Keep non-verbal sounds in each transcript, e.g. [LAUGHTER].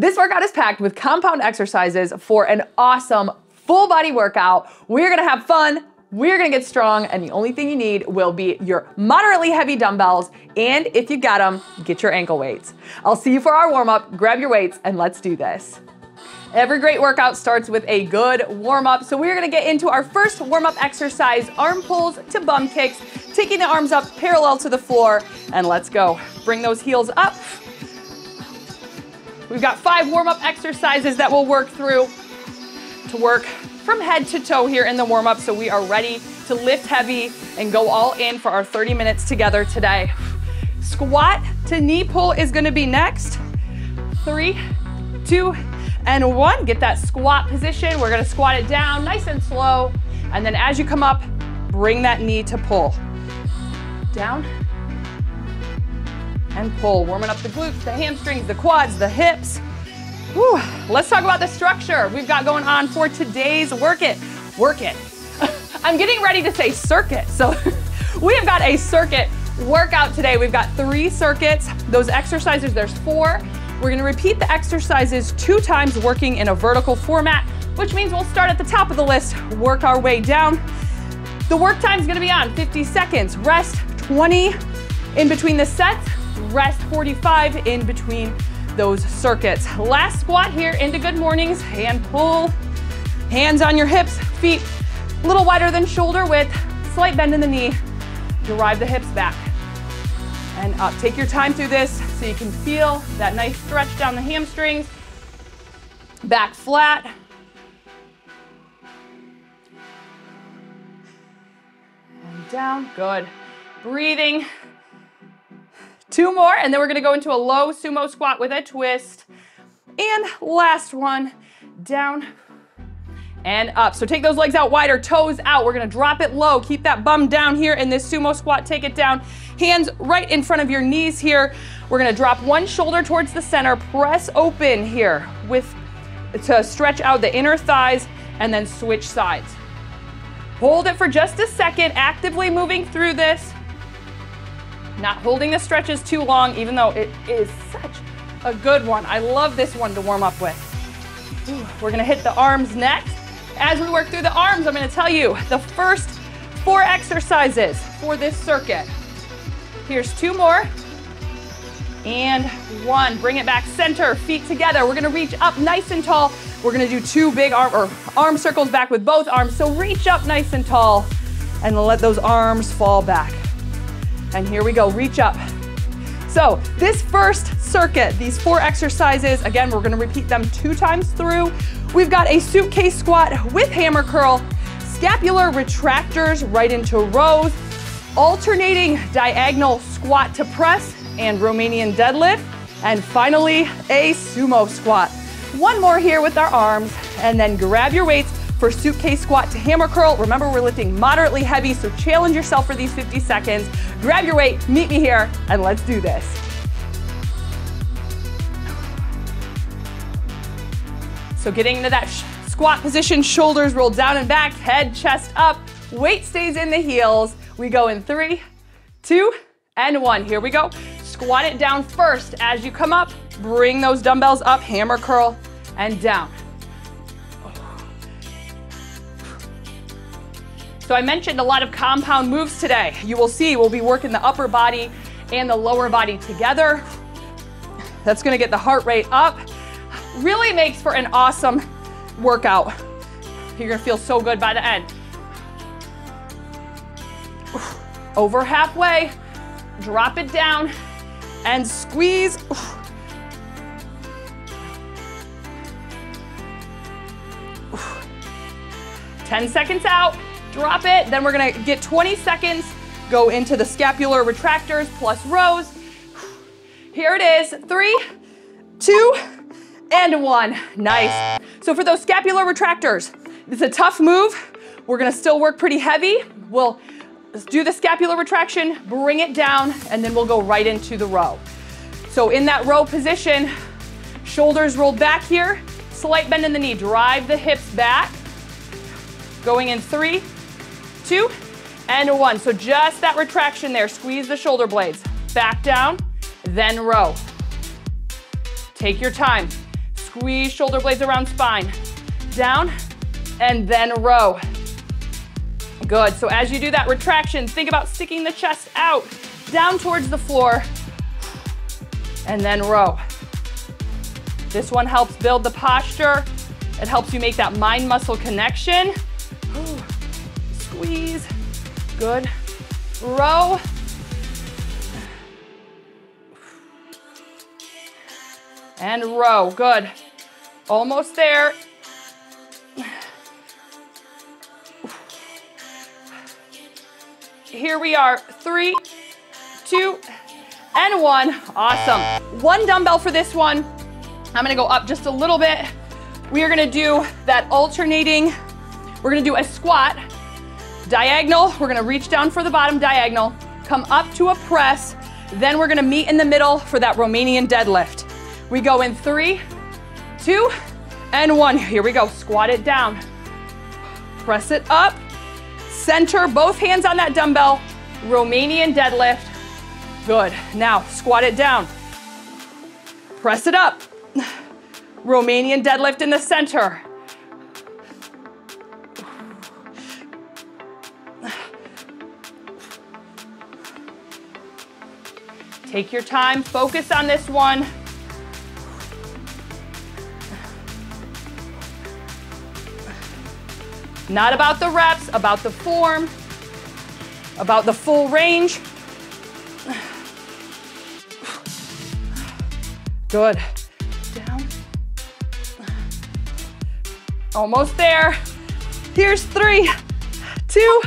This workout is packed with compound exercises for an awesome full body workout. We're gonna have fun, we're gonna get strong, and the only thing you need will be your moderately heavy dumbbells, and if you got them, get your ankle weights. I'll see you for our warm up, grab your weights, and let's do this. Every great workout starts with a good warm up, so we're gonna get into our first warm up exercise arm pulls to bum kicks, taking the arms up parallel to the floor, and let's go. Bring those heels up We've got five warm-up exercises that we'll work through to work from head to toe here in the warm-up so we are ready to lift heavy and go all in for our 30 minutes together today. Squat to knee pull is gonna be next. Three, two, and one. Get that squat position. We're gonna squat it down nice and slow. And then as you come up, bring that knee to pull. Down, and pull. Warming up the glutes, the hamstrings, the quads, the hips. Whew. Let's talk about the structure we've got going on for today's work it. Work it. [LAUGHS] I'm getting ready to say circuit. So [LAUGHS] we have got a circuit workout today. We've got three circuits. Those exercises, there's four. We're gonna repeat the exercises two times working in a vertical format, which means we'll start at the top of the list, work our way down. The work time is gonna be on 50 seconds, rest 20 in between the sets, rest 45 in between those circuits. Last squat here into good mornings, hand pull, hands on your hips, feet a little wider than shoulder width, slight bend in the knee, drive the hips back and up. Take your time through this so you can feel that nice stretch down the hamstrings, back flat. And down, good. Breathing, Two more, and then we're gonna go into a low sumo squat with a twist. And last one, down and up. So take those legs out wider, toes out. We're gonna drop it low. Keep that bum down here in this sumo squat. Take it down. Hands right in front of your knees here. We're gonna drop one shoulder towards the center. Press open here with to stretch out the inner thighs and then switch sides. Hold it for just a second, actively moving through this. Not holding the stretches too long, even though it is such a good one. I love this one to warm up with. We're gonna hit the arms next. As we work through the arms, I'm gonna tell you the first four exercises for this circuit. Here's two more. And one. Bring it back center, feet together. We're gonna reach up nice and tall. We're gonna do two big arm or arm circles back with both arms. So reach up nice and tall and let those arms fall back. And here we go, reach up. So this first circuit, these four exercises, again, we're gonna repeat them two times through. We've got a suitcase squat with hammer curl, scapular retractors right into rows, alternating diagonal squat to press and Romanian deadlift, and finally a sumo squat. One more here with our arms, and then grab your weights for suitcase squat to hammer curl. Remember, we're lifting moderately heavy, so challenge yourself for these 50 seconds. Grab your weight, meet me here, and let's do this. So getting into that squat position, shoulders rolled down and back, head, chest up, weight stays in the heels. We go in three, two, and one. Here we go. Squat it down first. As you come up, bring those dumbbells up, hammer curl, and down. So I mentioned a lot of compound moves today. You will see we'll be working the upper body and the lower body together. That's gonna get the heart rate up. Really makes for an awesome workout. You're gonna feel so good by the end. Over halfway, drop it down and squeeze. 10 seconds out drop it. Then we're gonna get 20 seconds, go into the scapular retractors plus rows. Here it is, three, two, and one. Nice. So for those scapular retractors, it's a tough move. We're gonna still work pretty heavy. We'll do the scapular retraction, bring it down, and then we'll go right into the row. So in that row position, shoulders rolled back here, slight bend in the knee, drive the hips back. Going in three, two, and one. So just that retraction there. Squeeze the shoulder blades. Back down, then row. Take your time. Squeeze shoulder blades around spine. Down, and then row. Good, so as you do that retraction, think about sticking the chest out, down towards the floor, and then row. This one helps build the posture. It helps you make that mind muscle connection. Squeeze, good. Row. And row, good. Almost there. Here we are, three, two, and one. Awesome. One dumbbell for this one. I'm gonna go up just a little bit. We are gonna do that alternating. We're gonna do a squat, diagonal. We're gonna reach down for the bottom diagonal, come up to a press, then we're gonna meet in the middle for that Romanian deadlift. We go in three, two, and one. Here we go. Squat it down. Press it up. Center, both hands on that dumbbell. Romanian deadlift. Good. Now squat it down. Press it up. [SIGHS] Romanian deadlift in the center. Take your time, focus on this one. Not about the reps, about the form, about the full range. Good. Down. Almost there. Here's three, two,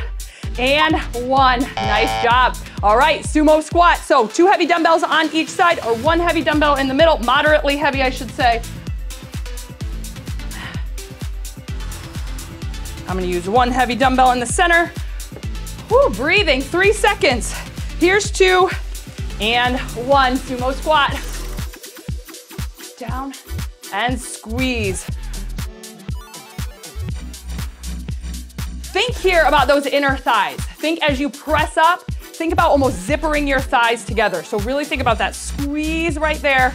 and one. Nice job. All right, sumo squat. So two heavy dumbbells on each side or one heavy dumbbell in the middle, moderately heavy, I should say. I'm gonna use one heavy dumbbell in the center. Whew, breathing, three seconds. Here's two and one, sumo squat. Down and squeeze. Think here about those inner thighs. Think as you press up, think about almost zippering your thighs together. So really think about that squeeze right there.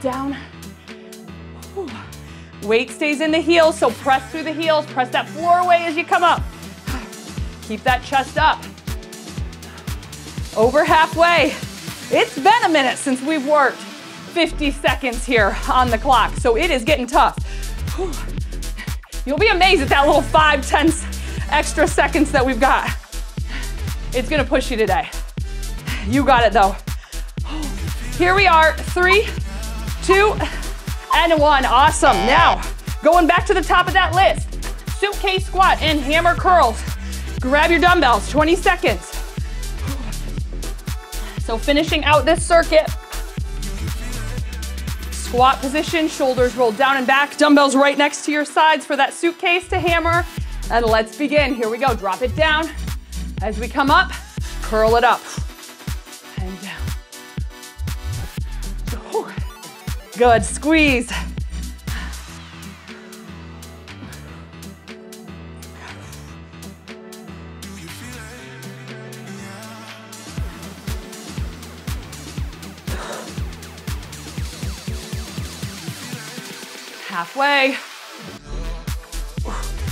Down Weight stays in the heels, so press through the heels, press that floor away as you come up. Keep that chest up. Over halfway. It's been a minute since we've worked 50 seconds here on the clock, so it is getting tough. You'll be amazed at that little five, 10 extra seconds that we've got. It's gonna push you today. You got it though. Here we are, three, two, and one. Awesome. Now, going back to the top of that list, suitcase squat and hammer curls. Grab your dumbbells, 20 seconds. So finishing out this circuit, squat position, shoulders rolled down and back, dumbbells right next to your sides for that suitcase to hammer. And let's begin. Here we go. Drop it down. As we come up, curl it up and down. Oh, good, squeeze. Halfway.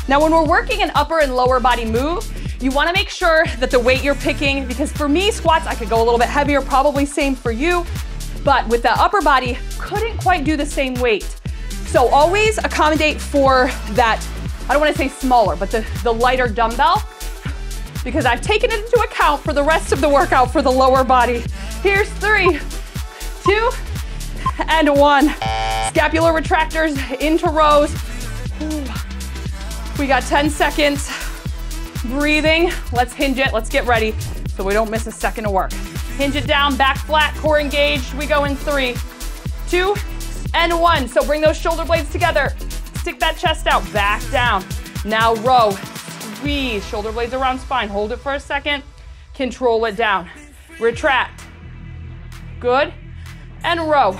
Now when we're working an upper and lower body move, you wanna make sure that the weight you're picking, because for me, squats, I could go a little bit heavier, probably same for you, but with the upper body, couldn't quite do the same weight. So always accommodate for that, I don't wanna say smaller, but the, the lighter dumbbell, because I've taken it into account for the rest of the workout for the lower body. Here's three, two, and one. Scapular retractors into rows. We got 10 seconds. Breathing. Let's hinge it. Let's get ready so we don't miss a second of work. Hinge it down, back flat, core engaged. We go in three, two, and one. So bring those shoulder blades together. Stick that chest out, back down. Now row, squeeze, shoulder blades around spine. Hold it for a second, control it down. Retract, good, and row.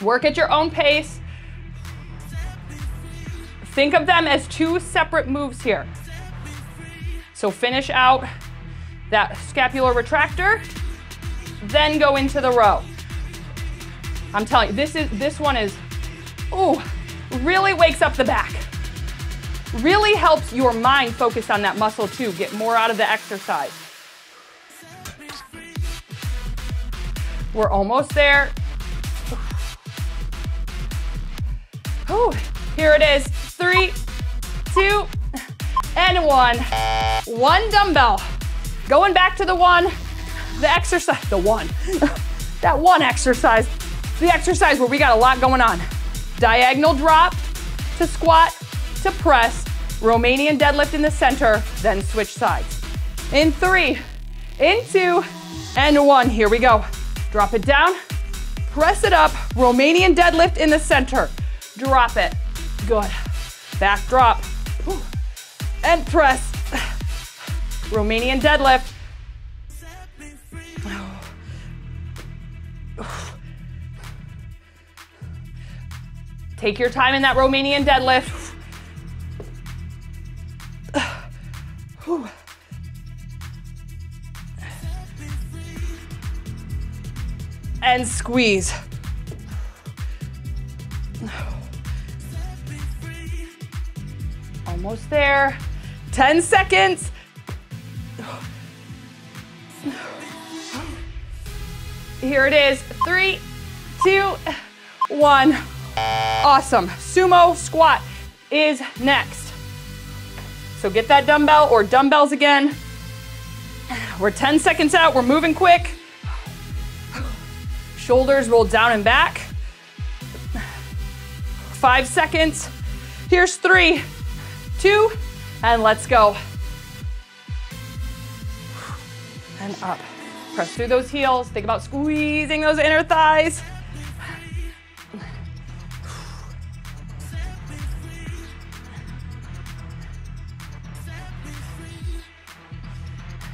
Work at your own pace. Think of them as two separate moves here. So finish out that scapular retractor, then go into the row. I'm telling you, this is this one is, ooh, really wakes up the back. Really helps your mind focus on that muscle too, get more out of the exercise. We're almost there. Ooh, here it is. Three, two, and one. One dumbbell. Going back to the one, the exercise, the one, [LAUGHS] that one exercise, the exercise where we got a lot going on. Diagonal drop to squat to press, Romanian deadlift in the center, then switch sides. In three, in two, and one. Here we go. Drop it down, press it up, Romanian deadlift in the center. Drop it. Good. Back drop. And press. Romanian deadlift. Take your time in that Romanian deadlift. And squeeze. Almost there. 10 seconds. Here it is. Three, two, one. Awesome. Sumo squat is next. So get that dumbbell or dumbbells again. We're 10 seconds out. We're moving quick. Shoulders roll down and back. Five seconds. Here's three, two, and let's go. And up. Press through those heels. Think about squeezing those inner thighs.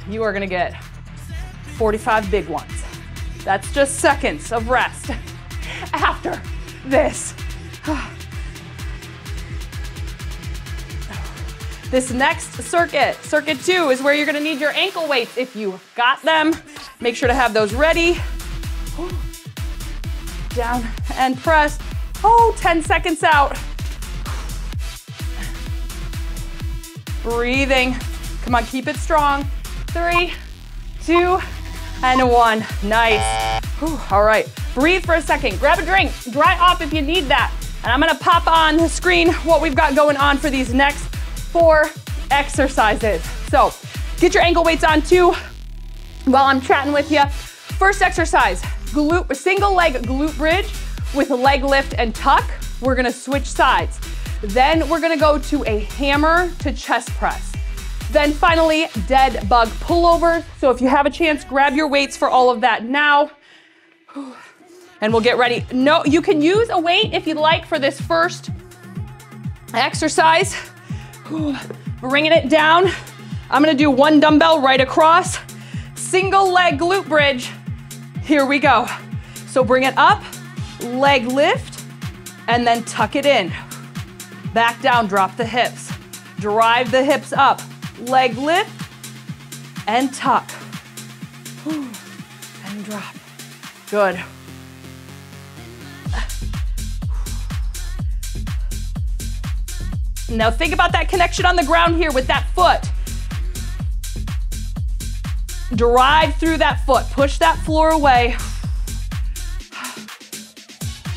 You are gonna get 45 big ones. That's just seconds of rest [LAUGHS] after this. [SIGHS] [SIGHS] This next circuit, circuit two, is where you're gonna need your ankle weights. If you got them, make sure to have those ready. Down and press. Oh, 10 seconds out. Breathing. Come on, keep it strong. Three, two, and one. Nice. Whew, all right, breathe for a second. Grab a drink, dry off if you need that. And I'm gonna pop on the screen what we've got going on for these next four exercises. So get your ankle weights on too while I'm chatting with you. First exercise, glute, single leg glute bridge with leg lift and tuck. We're gonna switch sides. Then we're gonna go to a hammer to chest press. Then finally, dead bug pullovers. So if you have a chance, grab your weights for all of that now. And we'll get ready. No, you can use a weight if you'd like for this first exercise. Bringing it down. I'm gonna do one dumbbell right across. Single leg glute bridge. Here we go. So bring it up, leg lift, and then tuck it in. Back down, drop the hips. Drive the hips up. Leg lift and tuck. And drop. Good. Now think about that connection on the ground here with that foot. Drive through that foot. Push that floor away.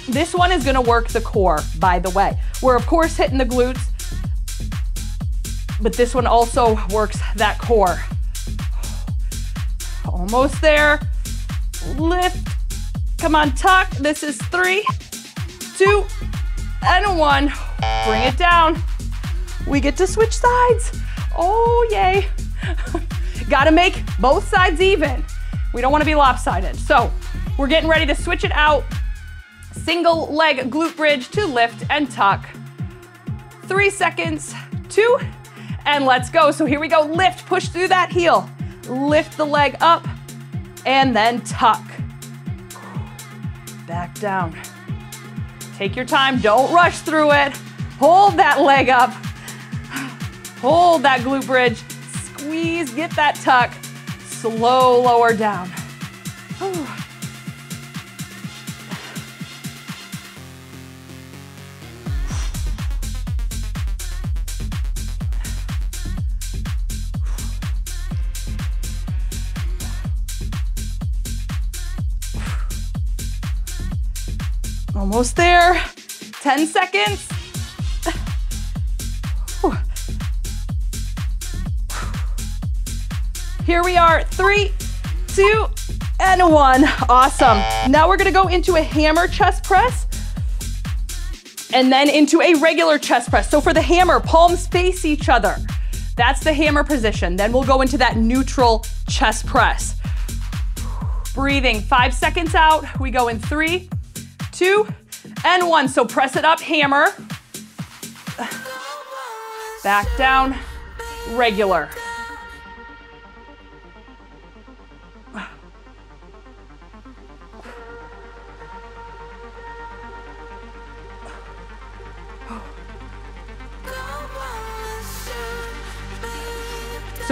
This one is gonna work the core, by the way. We're of course hitting the glutes, but this one also works that core. Almost there. Lift. Come on, tuck. This is three, two, and one. Bring it down. We get to switch sides. Oh, yay. [LAUGHS] Gotta make both sides even. We don't wanna be lopsided. So we're getting ready to switch it out. Single leg glute bridge to lift and tuck. Three seconds, two, and let's go. So here we go. Lift, push through that heel. Lift the leg up and then tuck. Back down. Take your time, don't rush through it. Hold that leg up. Hold that glute bridge, squeeze, get that tuck, slow lower down. Whew. Almost there. 10 seconds. Here we are. Three, two, and one. Awesome. Now we're gonna go into a hammer chest press and then into a regular chest press. So for the hammer, palms face each other. That's the hammer position. Then we'll go into that neutral chest press. Breathing, five seconds out. We go in three, two, and one. So press it up, hammer. Back down, regular.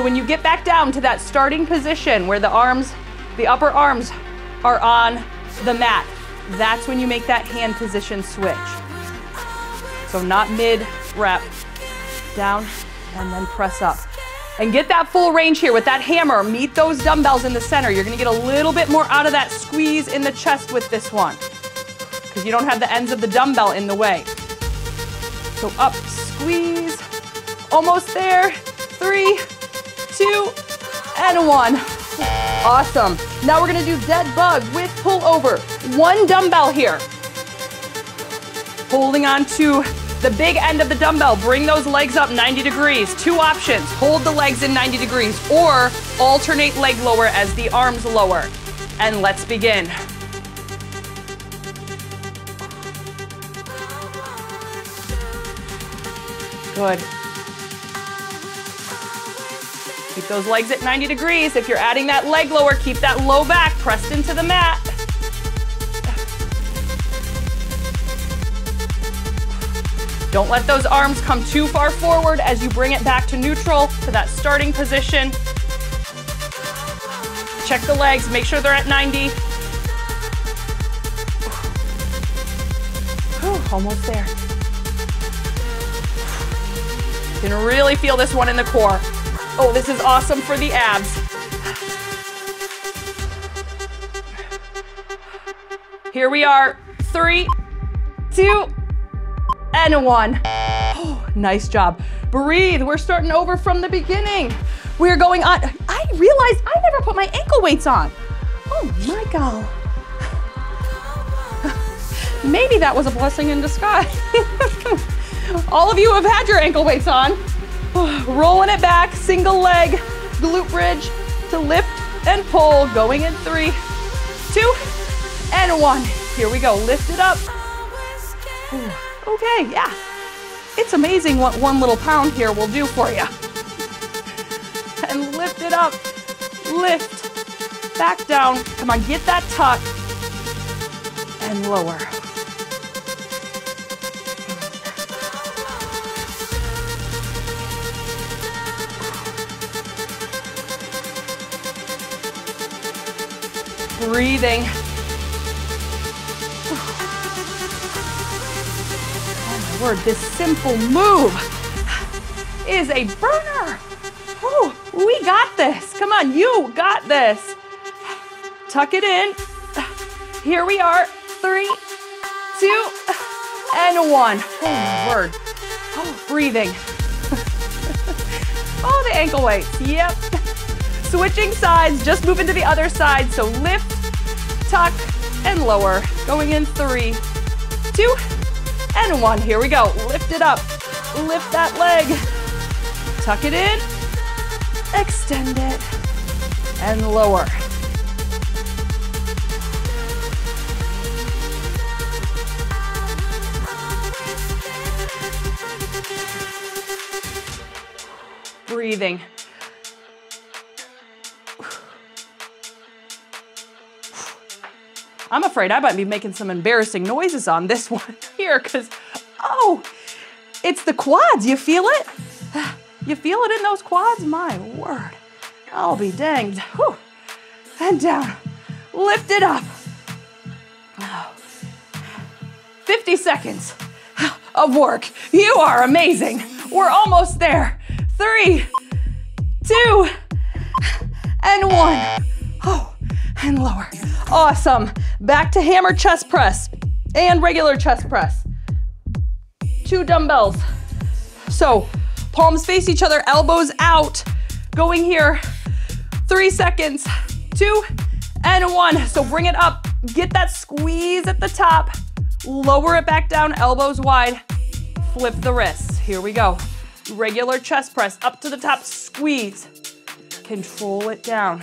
So when you get back down to that starting position where the arms, the upper arms are on the mat, that's when you make that hand position switch. So not mid rep, down and then press up. And get that full range here with that hammer. Meet those dumbbells in the center. You're gonna get a little bit more out of that squeeze in the chest with this one because you don't have the ends of the dumbbell in the way. So up, squeeze, almost there. Three, two, and one. Awesome. Now we're gonna do dead bug with pull over. One dumbbell here. Holding on to the big end of the dumbbell. Bring those legs up 90 degrees. Two options. Hold the legs in 90 degrees or alternate leg lower as the arms lower. And let's begin. Good. Keep those legs at 90 degrees. If you're adding that leg lower, keep that low back pressed into the mat. Don't let those arms come too far forward as you bring it back to neutral to that starting position. Check the legs, make sure they're at 90. Whew, almost there. You can really feel this one in the core. Oh, this is awesome for the abs. Here we are. Three, two, and one. Oh, nice job. Breathe. We're starting over from the beginning. We're going on. I realized I never put my ankle weights on. Oh my God. [LAUGHS] Maybe that was a blessing in disguise. [LAUGHS] All of you have had your ankle weights on. [SIGHS] Rolling it back, single leg, glute bridge to lift and pull. Going in three, two, and one. Here we go. Lift it up. [SIGHS] Okay, yeah. It's amazing what one little pound here will do for you. And lift it up. Lift. Back down. Come on, get that tuck. And lower. Breathing. Oh my word, this simple move is a burner. Oh, we got this. Come on, you got this. Tuck it in. Here we are. Three, two, and one. Oh my word. Oh, breathing. [LAUGHS] oh, the ankle weights. Yep. Switching sides, just moving to the other side. So lift, tuck, and lower. Going in three, two, and one. Here we go. Lift it up. Lift that leg. Tuck it in. Extend it. And lower. Breathing. I'm afraid I might be making some embarrassing noises on this [LAUGHS] one here because, oh, it's the quads. You feel it? [SIGHS] You feel it in those quads? My word. I'll be danged. Whew. And down. Lift it up. 50 seconds of work. You are amazing. We're almost there. Three, two, and one. Oh, and lower. Awesome. Back to hammer chest press. and regular chest press. Two dumbbells. So palms face each other, elbows out. Going here, three seconds, two and one. So bring it up, get that squeeze at the top, lower it back down, elbows wide, flip the wrists. Here we go. Regular chest press, up to the top, squeeze. Control it down.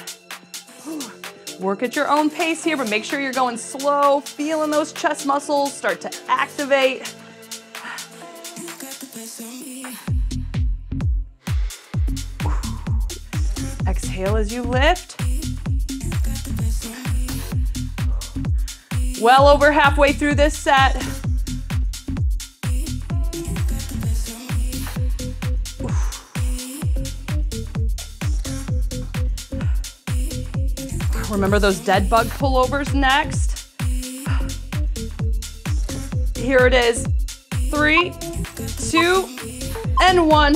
Work at your own pace here, but make sure you're going slow, feeling those chest muscles start to activate. Exhale as you lift. Well over halfway through this set. Remember those dead bug pullovers next. Here it is. Three, two, and one.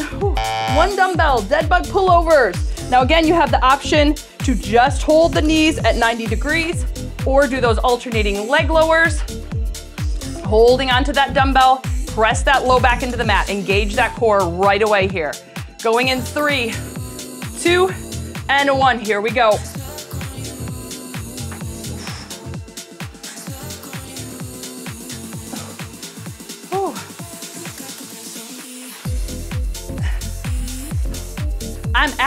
One dumbbell, dead bug pullovers. Now again, you have the option to just hold the knees at 90 degrees or do those alternating leg lowers. Holding onto that dumbbell, press that low back into the mat. Engage that core right away here. Going in three, two, and one. Here we go.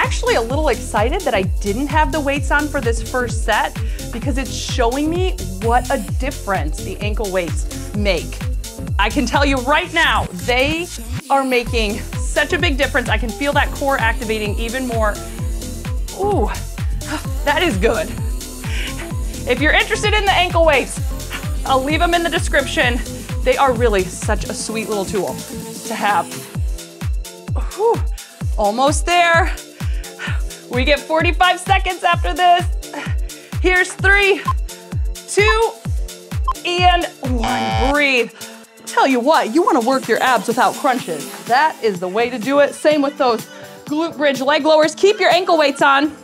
Actually a little excited that I didn't have the weights on for this first set because it's showing me what a difference the ankle weights make. I can tell you right now, they are making such a big difference. I can feel that core activating even more. Ooh, that is good. If you're interested in the ankle weights, I'll leave them in the description. They are really such a sweet little tool to have. Whew. Almost there. We get 45 seconds after this. Here's three, to, and one. Breathe. Tell you what, you wanna work your abs without crunches. That is the way to do it. Same with those glute bridge leg lowers. Keep your ankle weights on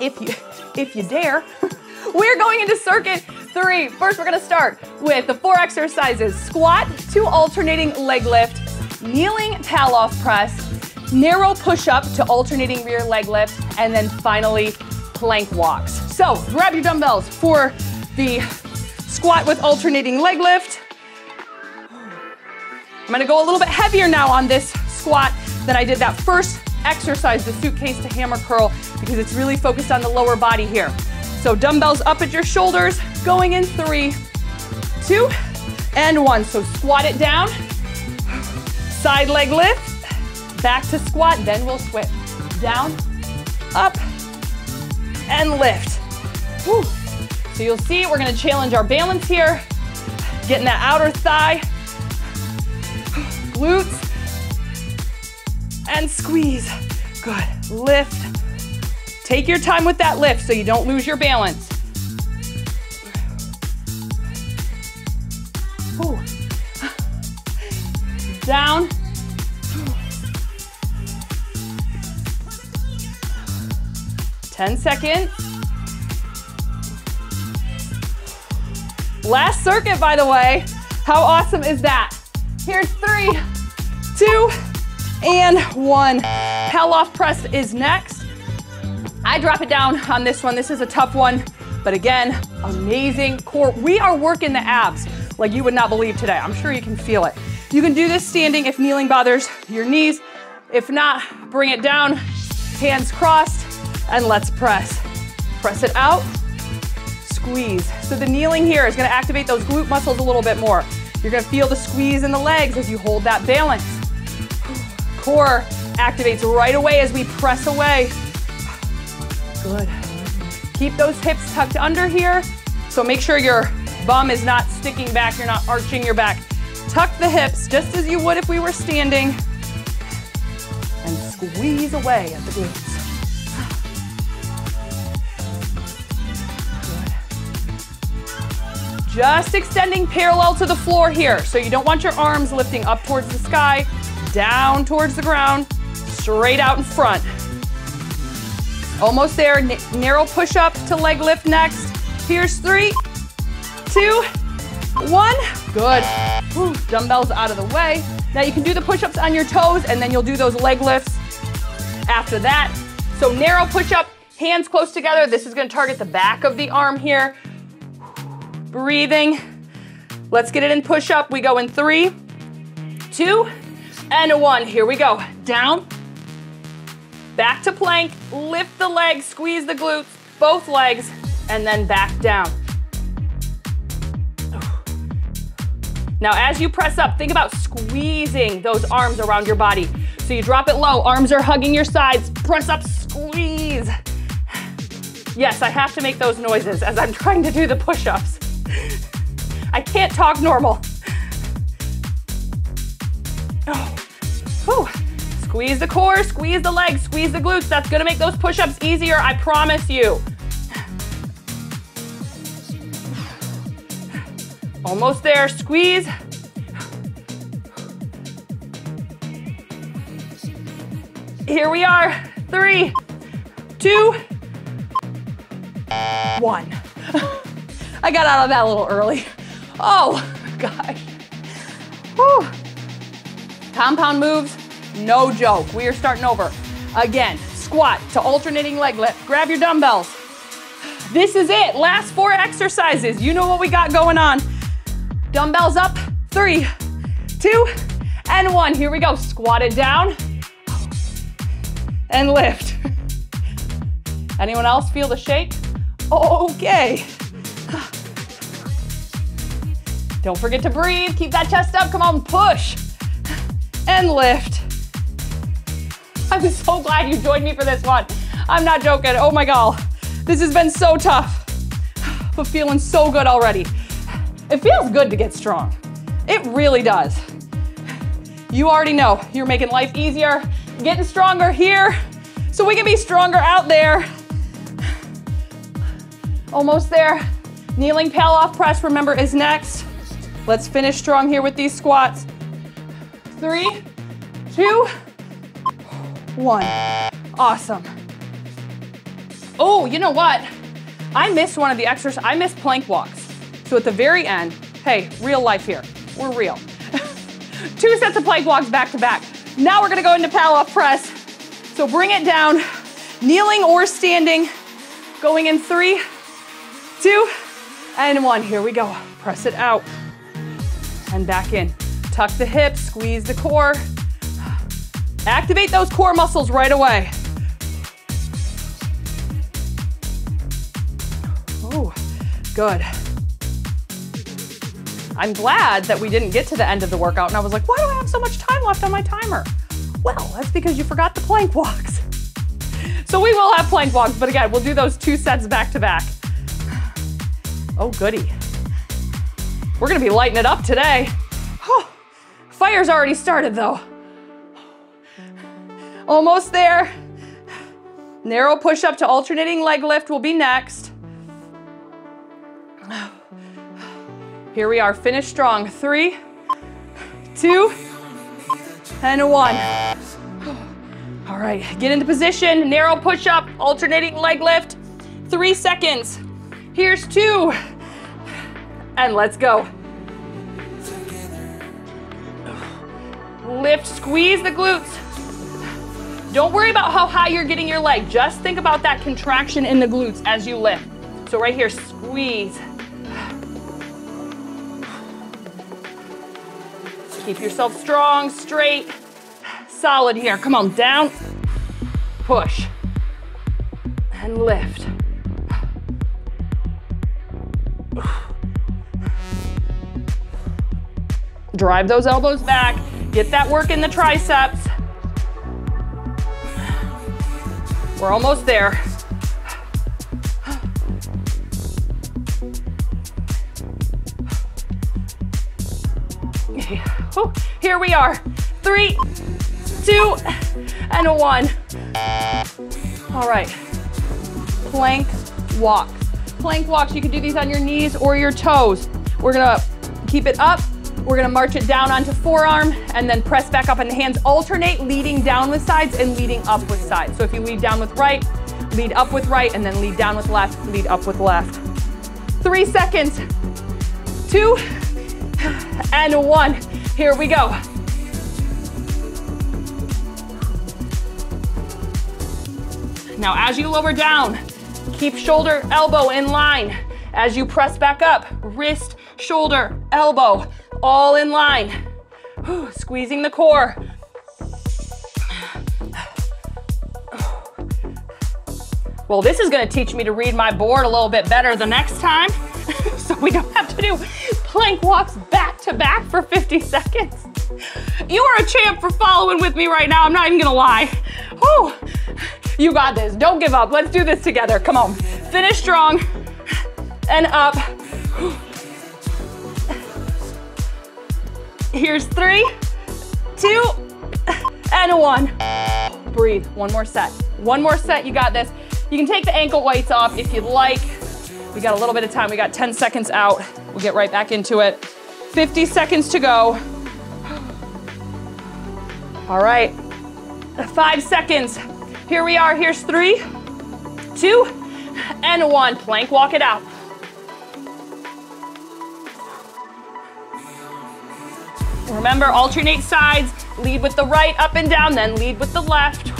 if you, if you dare. [LAUGHS] We're going into circuit three. First, we're gonna start with the four exercises. Squat, two alternating leg lift, kneeling Pallof press, narrow push up to alternating rear leg lift, and then finally plank walks. So grab your dumbbells for the squat with alternating leg lift. I'm gonna go a little bit heavier now on this squat than I did that first exercise, the suitcase to hammer curl, because it's really focused on the lower body here. So dumbbells up at your shoulders, going in three, two, and one. So squat it down, side leg lift, back to squat, then we'll switch. Down, up, and lift. Whew. So you'll see we're gonna challenge our balance here, getting that outer thigh, glutes, and squeeze. Good, lift. Take your time with that lift so you don't lose your balance. Down, 10 seconds. Last circuit, by the way. How awesome is that? Here's three, two, and one. Pallof press is next. I drop it down on this one. This is a tough one, but again, amazing core. We are working the abs like you would not believe today. I'm sure you can feel it. You can do this standing if kneeling bothers your knees. If not, bring it down, hands crossed, and let's press. Press it out, squeeze. So the kneeling here is gonna activate those glute muscles a little bit more. You're gonna feel the squeeze in the legs as you hold that balance. Core activates right away as we press away. Good. Keep those hips tucked under here. So make sure your bum is not sticking back, you're not arching your back. Tuck the hips just as you would if we were standing. And squeeze away at the glutes. Just extending parallel to the floor here. So you don't want your arms lifting up towards the sky, down towards the ground, straight out in front. Almost there, N narrow push up to leg lift next. Here's three, two, one. Good. Whew, dumbbells out of the way. Now you can do the push-ups on your toes and then you'll do those leg lifts after that. So narrow push-up, hands close together. This is gonna target the back of the arm here. Breathing. Let's get it in push-up. We go in three, two, and one. Here we go. Down, back to plank, lift the legs, squeeze the glutes, both legs, and then back down. Now, as you press up, think about squeezing those arms around your body. So you drop it low, arms are hugging your sides, press up, squeeze. Yes, I have to make those noises as I'm trying to do the push-ups. I can't talk normal. Oh. Whew. Squeeze the core, squeeze the legs, squeeze the glutes. That's gonna make those push-ups easier, I promise you. Almost there, squeeze. Here we are, three, two, one. [LAUGHS] I got out of that a little early. Oh, gosh. Whew. Compound moves, no joke. We are starting over. Again, squat to alternating leg lift. Grab your dumbbells. This is it. Last four exercises. You know what we got going on. Dumbbells up, three, two, and one. Here we go. Squat it down and lift. [LAUGHS] Anyone else feel the shake? Okay. Don't forget to breathe. Keep that chest up. Come on, push and lift. I'm so glad you joined me for this one. I'm not joking. Oh my God. This has been so tough, but feeling so good already. It feels good to get strong. It really does. You already know you're making life easier, getting stronger here, so we can be stronger out there. Almost there. Kneeling Pallof press, remember, is next. Let's finish strong here with these squats. Three, two, one. Awesome. Oh, you know what? I missed one of the exercises. I missed plank walks. So at the very end, hey, real life here. We're real. [LAUGHS] Two sets of plank walks back to back. Now we're gonna go into Pallof press. So bring it down, kneeling or standing. Going in three, two, and one. Here we go. Press it out and back in. Tuck the hips, squeeze the core. Activate those core muscles right away. Oh, good. I'm glad that we didn't get to the end of the workout and I was like, why do I have so much time left on my timer? Well, that's because you forgot the plank walks. So we will have plank walks, but again, we'll do those two sets back to back. Oh, goody. We're gonna be lighting it up today. Oh, fire's already started though. Almost there. Narrow push up to alternating leg lift will be next. Here we are, finish strong. Three, two, and one. All right, get into position, narrow push up, alternating leg lift. Three seconds. Here's two. And let's go. Lift, squeeze the glutes. Don't worry about how high you're getting your leg. Just think about that contraction in the glutes as you lift. So right here, squeeze. Keep yourself strong, straight, solid here. Come on, down, push, and lift. Drive those elbows back. Get that work in the triceps. We're almost there. Here we are. Three, two, and a one. All right. Plank walks. Plank walks, you can do these on your knees or your toes. We're gonna keep it up. We're gonna march it down onto forearm and then press back up and the hands alternate leading down with sides and leading up with sides. So if you lead down with right, lead up with right, and then lead down with left, lead up with left. Three seconds. Two, and one. Here we go. Now, as you lower down, keep shoulder, elbow in line. As you press back up, wrist, shoulder, elbow, all in line. Whew, squeezing the core. Well, this is gonna teach me to read my board a little bit better the next time. [LAUGHS] so we don't have to do plank walks back to back for 50 seconds. You are a champ for following with me right now. I'm not even gonna lie. Whew. You got this. Don't give up. Let's do this together. Come on. Finish strong and up. Here's three, two, and one. Breathe. One more set. One more set. You got this. You can take the ankle weights off if you'd like. We got a little bit of time. We got 10 seconds out. We'll get right back into it. 50 seconds to go. All right. Five seconds. Here we are. Here's three, two, and one. Plank walk it out. Remember, alternate sides. Lead with the right up and down, then lead with the left.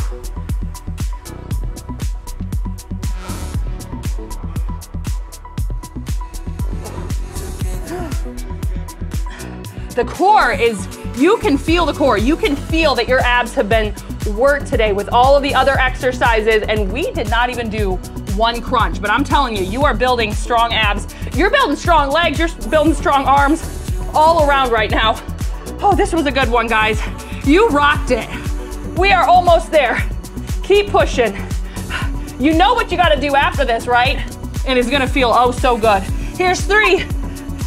The core is, you can feel the core. You can feel that your abs have been worked today with all of the other exercises, and we did not even do one crunch. But I'm telling you, you are building strong abs. You're building strong legs, you're building strong arms all around right now. Oh, this was a good one, guys. You rocked it. We are almost there. Keep pushing. You know what you gotta do after this, right? And it's gonna feel oh so good. Here's three,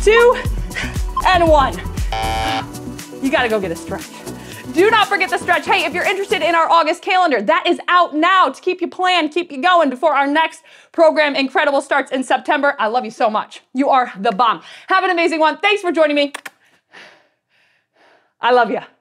two, and one. You gotta go get a stretch. Do not forget the stretch. Hey, if you're interested in our August calendar, that is out now to keep you planned, keep you going before our next program, Incredible, starts in September. I love you so much. You are the bomb. Have an amazing one. Thanks for joining me. I love you.